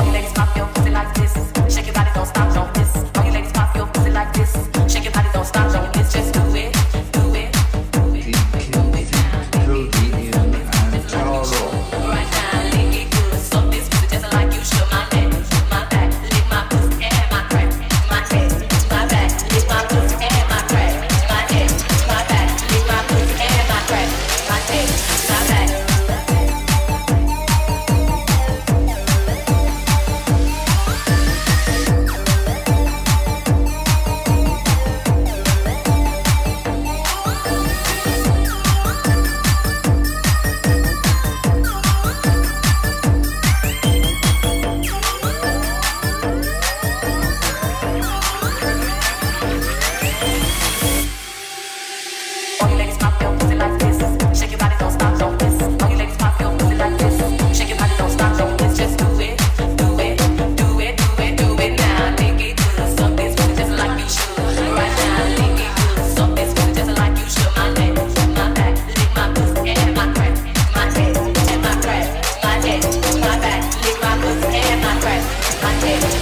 One legs pop your pussy like this. I did.